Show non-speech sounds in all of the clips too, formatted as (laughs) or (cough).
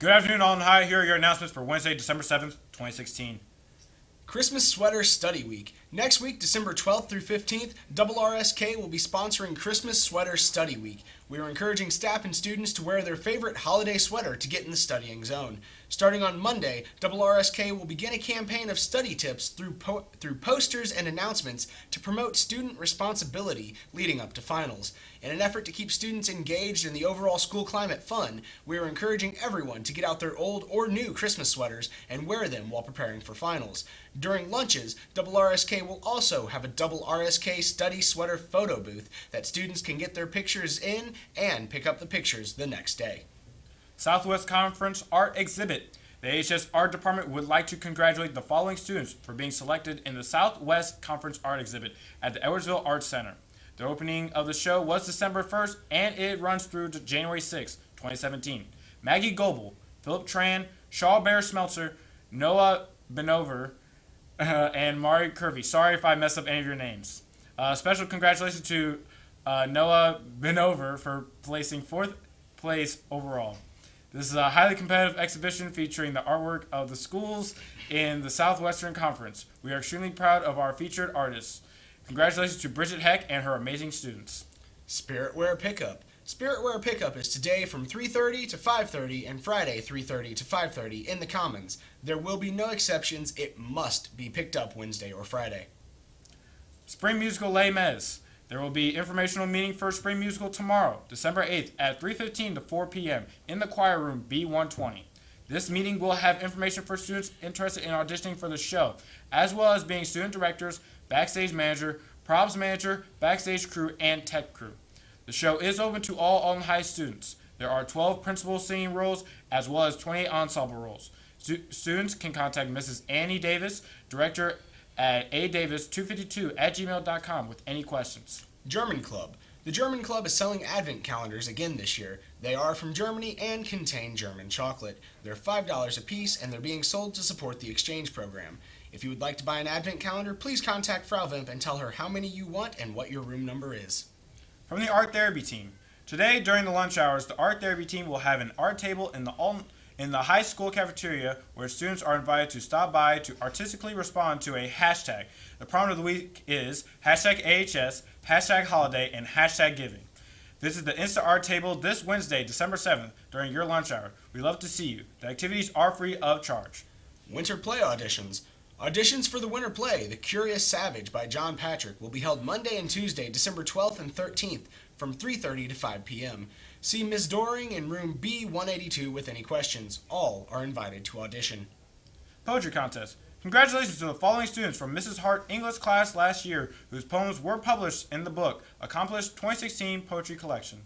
Good afternoon, Alton High. Here are your announcements for Wednesday, December 7th, 2016. Christmas Sweater Study Week. Next week, December 12th through 15th, RSK will be sponsoring Christmas Sweater Study Week. We are encouraging staff and students to wear their favorite holiday sweater to get in the studying zone. Starting on Monday, RSK will begin a campaign of study tips through, po- through posters and announcements to promote student responsibility leading up to finals. In an effort to keep students engaged and the overall school climate fun, we are encouraging everyone to get out their old or new Christmas sweaters and wear them while preparing for finals. During lunches, Double RSK will also have a double RSK study sweater photo booth that students can get their pictures in and pick up the pictures the next day. Southwest Conference Art Exhibit. The AHS Art Department would like to congratulate the following students for being selected in the Southwest Conference Art Exhibit at the Edwardsville Arts Center. The opening of the show was December 1st and it runs through to January 6, 2017. Maggie Goebel, Philip Tran, Shaw Bear Smeltzer, Noah Benover, (laughs) and Mari Kirby. Sorry if I mess up any of your names. Uh, special congratulations to uh, Noah Benover for placing fourth place overall. This is a highly competitive exhibition featuring the artwork of the schools in the Southwestern Conference. We are extremely proud of our featured artists. Congratulations to Bridget Heck and her amazing students. Spirit Wear Pickup. Spirit Wear Pickup is today from 3:30 to 5:30 and Friday 3:30 to 5:30 in the Commons. There will be no exceptions. It must be picked up Wednesday or Friday. Spring Musical Les Mis. There will be informational meeting for Spring Musical tomorrow, December 8th at 3:15 to 4 p.m. in the choir room B120. This meeting will have information for students interested in auditioning for the show, as well as being student directors, backstage manager, props manager, backstage crew, and tech crew. The show is open to all Alton High students. There are 12 principal singing roles as well as 28 ensemble roles. Stu- students can contact Mrs. Annie Davis, director at adavis252 at gmail.com with any questions. German Club. The German Club is selling advent calendars again this year. They are from Germany and contain German chocolate. They're $5 a piece and they're being sold to support the exchange program. If you would like to buy an advent calendar, please contact Frau Vimp and tell her how many you want and what your room number is. From the art therapy team. Today, during the lunch hours, the art therapy team will have an art table in the all, in the high school cafeteria where students are invited to stop by to artistically respond to a hashtag. The prompt of the week is hashtag AHS, hashtag holiday, and hashtag giving. Visit the Insta Art table this Wednesday, December 7th, during your lunch hour. We love to see you. The activities are free of charge. Winter play auditions. Auditions for the winter play, The Curious Savage by John Patrick, will be held Monday and Tuesday, December 12th and 13th from 3:30 to 5 p.m. See Ms. Doring in room B182 with any questions. All are invited to audition. Poetry contest. Congratulations to the following students from Mrs. Hart English class last year whose poems were published in the book Accomplished 2016 Poetry Collection.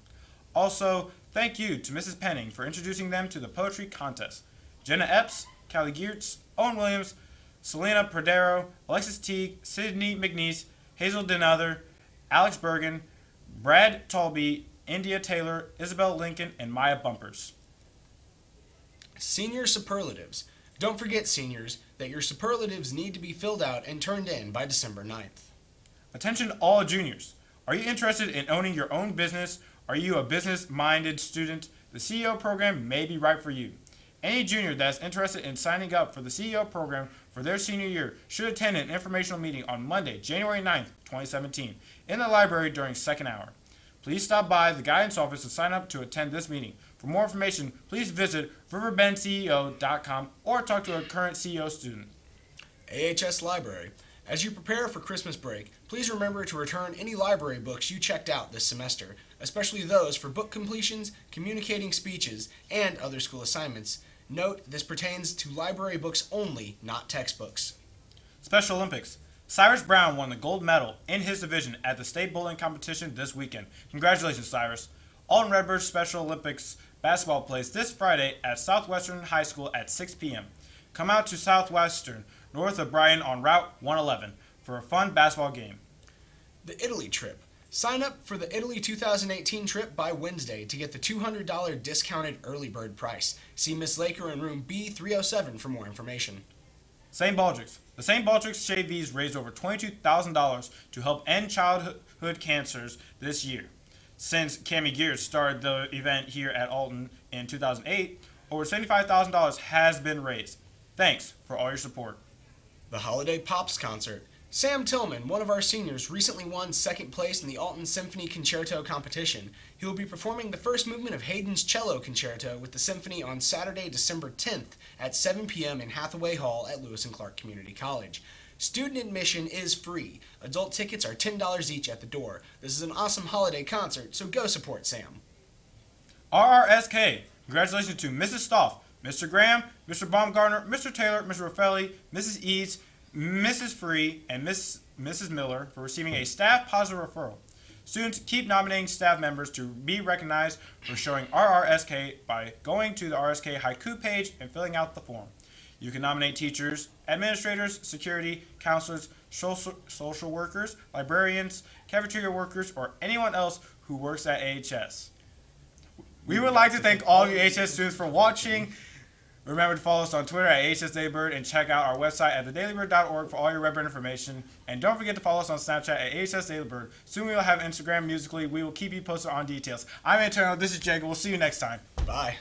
Also, thank you to Mrs. Penning for introducing them to the poetry contest. Jenna Epps, Callie Geertz, Owen Williams, Selena Perdero, Alexis Teague, Sydney McNeese, Hazel Denother, Alex Bergen, Brad Talby, India Taylor, Isabel Lincoln, and Maya Bumpers. Senior superlatives. Don't forget, seniors, that your superlatives need to be filled out and turned in by December 9th. Attention all juniors. Are you interested in owning your own business? Are you a business minded student? The CEO program may be right for you. Any junior that's interested in signing up for the CEO program for their senior year should attend an informational meeting on Monday, January 9th, 2017, in the library during second hour. Please stop by the guidance office to sign up to attend this meeting. For more information, please visit riverbendceo.com or talk to a current CEO student. AHS Library. As you prepare for Christmas break, please remember to return any library books you checked out this semester, especially those for book completions, communicating speeches, and other school assignments. Note, this pertains to library books only, not textbooks. Special Olympics. Cyrus Brown won the gold medal in his division at the state bowling competition this weekend. Congratulations, Cyrus. Alton Redbird Special Olympics basketball plays this Friday at Southwestern High School at 6 p.m. Come out to Southwestern, north of Brighton on Route 111, for a fun basketball game. The Italy trip. Sign up for the Italy 2018 trip by Wednesday to get the $200 discounted early bird price. See Miss Laker in room B307 for more information. St. Baldrick's. The St. Baldrick's JVs raised over $22,000 to help end childhood cancers this year. Since Cami Gears started the event here at Alton in 2008, over $75,000 has been raised. Thanks for all your support. The Holiday Pops Concert. Sam Tillman, one of our seniors, recently won second place in the Alton Symphony Concerto competition. He will be performing the first movement of Haydn's Cello Concerto with the symphony on Saturday, December 10th at 7 p.m. in Hathaway Hall at Lewis and Clark Community College. Student admission is free. Adult tickets are $10 each at the door. This is an awesome holiday concert, so go support Sam. RRSK, congratulations to Mrs. Stoff, Mr. Graham, Mr. Baumgartner, Mr. Taylor, Mr. Raffelli, Mrs. Eads, Mrs. Free, and Miss, Mrs. Miller for receiving a staff positive referral. Students keep nominating staff members to be recognized for showing RRSK by going to the RSK Haiku page and filling out the form. You can nominate teachers, administrators, security, counselors, social, social workers, librarians, cafeteria workers, or anyone else who works at AHS. We would like to thank all you AHS students for watching. Remember to follow us on Twitter at AHS Dailybird and check out our website at thedailybird.org for all your Redbird information. And don't forget to follow us on Snapchat at AHS Dailybird. Soon we will have Instagram Musical.ly. We will keep you posted on details. I'm Antonio. This is Jacob. We'll see you next time. Bye.